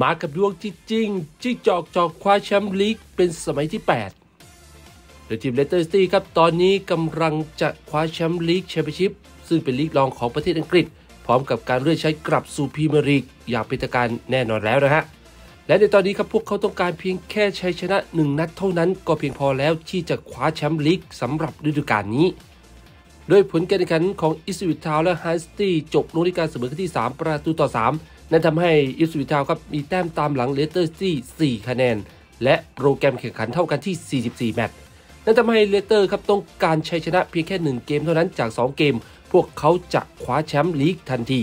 มากับดวงจริงๆจิ้งจอกจ่อคว้าแชมป์ลีกเป็นสมัยที่ 8 โดยทีมเลสเตอร์ซิตี้ครับตอนนี้กำลังจะคว้าแชมป์ลีกแชมเปี้ยนชิพซึ่งเป็นลีกรองของประเทศอังกฤษ พร้อมกับการเลื่อนชั้นกลับสู่พรีเมียร์ลีกอย่างเป็นทางการแน่นอนแล้วนะฮะ และในตอนนี้ครับพวกเขาต้องการเพียงแค่ชัยชนะ 1 นัดเท่านั้นก็เพียงพอแล้วที่จะคว้าแชมป์ลีกสำหรับฤดูกาลนี้โดยผลการแข่งขันของอิปสวิชทาวน์และฮัลล์ซิตี้จบลงที่การเสมอที่ 3 ประตูต่อ 3 นั่นทำให้อิปสวิชทาวน์ครับมีแต้มตามหลังเลสเตอร์ซิตี้4คะแนน และโปรแกรมแข่งขันเท่ากันที่ 44 แมตช์นั่นทำให้เลสเตอร์ครับต้องการชัยชนะเพียงแค่ 1 เกมเท่านั้นจาก 2 เกม พวกเขาจะคว้าแชมป์ลีกทันที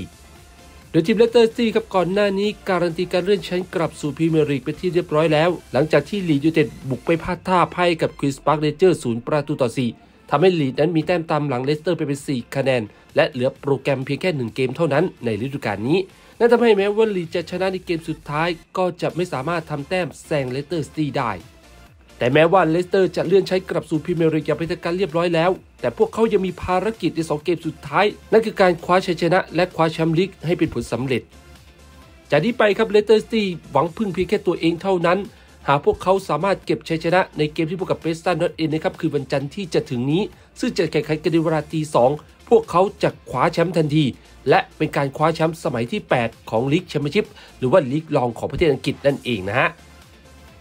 โดยทีมเลสเตอร์ซิตี้ครับก่อนหน้านี้การันตีการเลื่อนชั้นกลับสู่พรีเมียร์ลีกเป็นที่เรียบร้อยแล้ว หลังจากที่ลีดส์ยูไนเต็ดบุกไปพลาดท่าพ่ายกับควีนส์พาร์คเรนเจอร์สศูนย์ประตูต่อ4 ทำให้ลีดส์นั้นมีแต้มตามหลังเลสเตอร์ไปเป็น 4 คะแนน และเหลือโปรแกรมเพียงแค่ 1 เกมเท่านั้นในฤดูกาลนี้นั่นทำให้แม้ว่าลีดส์จะชนะในเกมสุดท้าย ก็จะไม่สามารถทำแต้มแซงเลสเตอร์ซิตี้ได้ แต่แม้ว่าเลสเตอร์จะเลื่อนชั้นกลับสู่พรีเมียร์ลีกอย่างเป็นทางการเรียบร้อยแล้ว แต่พวกเขายังมีภารกิจใน 2 เกมสุดท้าย นั่นคือการคว้าชัยชนะ และคว้าแชมป์ลีกให้เป็นผลสำเร็จจากนี้ไปครับเลสเตอร์ซิตี้หวังพึ่งเพียงแค่ตัวเองเท่านั้น หากพวกเขาสามารถเก็บชัยชนะในเกมที่พบกับเพรสตันนอร์ทเอนด์นะครับคือวันจันทร์ที่จะถึงนี้ ซึ่งจะแข่งขันกันในเวลาตีสองพวกเขาจะคว้าแชมป์ทันที และเป็นการคว้าแชมป์สมัยที่ 8 ของลีกแชมเปี้ยนชิพหรือว่าลีกรองของประเทศอังกฤษนั่นเองนะฮะ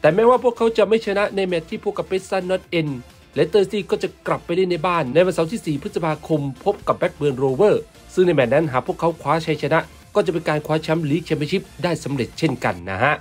แต่แม้ว่าพวกเขาจะไม่ชนะในแมตช์ที่พบกับเพรสตันนอร์ทเอนด์เลสเตอร์ซิตี้ก็จะกลับไปเล่นในบ้านในวันเสาร์ที่ 4 พฤษภาคม พบกับแบล็กเบิร์นโรเวอร์สซึ่งในแมตช์นั้นหากพวกเขาคว้าชัยชนะ ก็จะเป็นการคว้าแชมป์ลีกแชมเปี้ยนชิพได้สำเร็จเช่นกันนะฮะ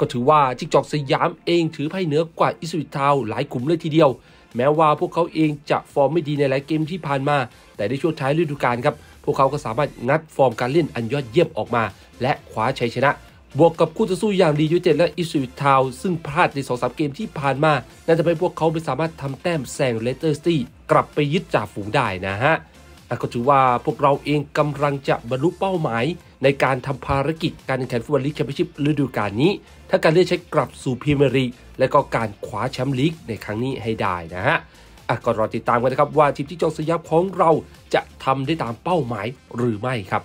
ก็ถือว่าจิ้งจอกสยามเองถือไพ่เหนือกว่าอิปสวิชทาวน์หลายขุมเลยทีเดียว แม้ว่าพวกเขาเองจะฟอร์มไม่ดีในหลายเกมที่ผ่านมา แต่ในช่วงท้ายฤดูกาลครับ พวกเขาก็สามารถงัดฟอร์มการเล่นอันยอดเยี่ยมออกมา และคว้าชัยชนะ บวกกับคู่ต่อสู้อย่างลีดส์ยูไนเต็ดและอิปสวิชทาวน์ซึ่งพลาดใน2อสเกมที่ผ่านมานั่นทำให้พวกเขาไม่สามารถทำแต้มแซงเลสเตอร์ซิตี้กลับไปยึดจ่าฝูงได้นะฮะอะก็ถือว่าพวกเราเองกำลังจะบรรลุเป้าหมาย ในการทำภารกิจการแข่งขันฟุตบอลลีกแชมเปี้ยนชิพฤดูกาลนี้ ถ้าการเลื่อนใช้กลับสู่พรีเมียร์ลีกและก็การคว้าแชมป์ลีกในครั้งนี้ให้ได้นะฮะอะก็รอติดตามกันนะครับว่าทีมที่จองสยามของเราจะทำได้ตามเป้าหมายหรือไม่ครับ